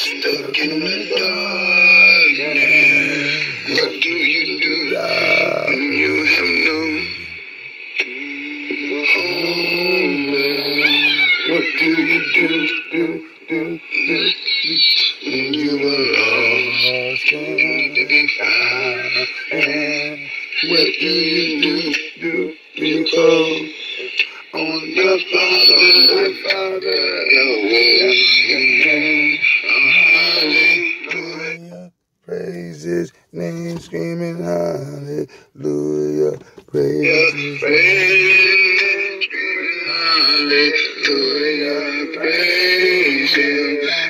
stuck in the darkness. What do you do when you have no home? What do you do, do, do, do, when you are lost and to be found? What do you do, do, do you call on your Father, my Father, Yahweh? Screaming hallelujah. Praise Praise, hallelujah, praise him,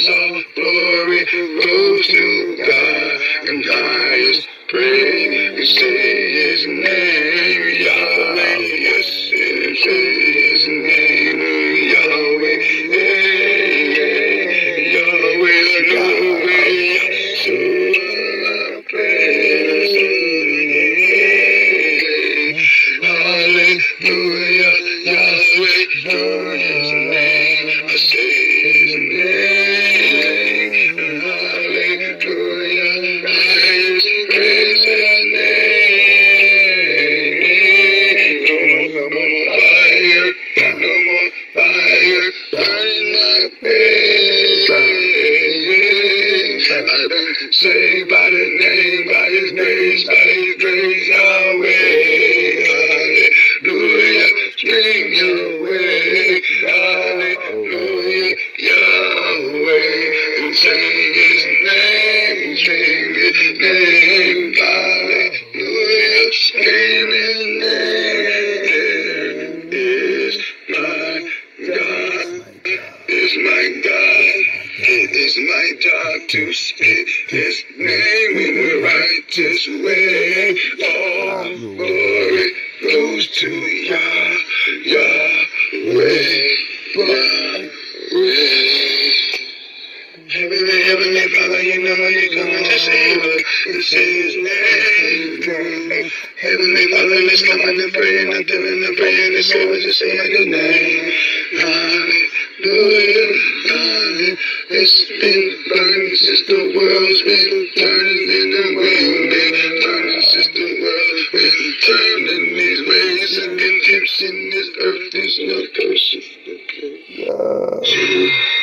praise, all glory goes to God, and highest praise, we say His name, Yahweh, yes, we say His name, Yahweh, yeah, Yahweh, Yahweh, praise Hallelujah, saved by the name, by His name, by His grace, Yahweh. Hallelujah, stream your way, Hallelujah, my job to say His name in the righteous way. All glory goes to Yah, Yahweh, Yahweh. Heavenly, heavenly Father, you know you're coming to save us. To say His name. Heavenly Father, let's come to pray and nothing in the prayer. Let's go to say His name. It's been burning since the world's been turning in the wind, been turning since the world's been turning these ways and keeps in this earth, is no curse. Yeah.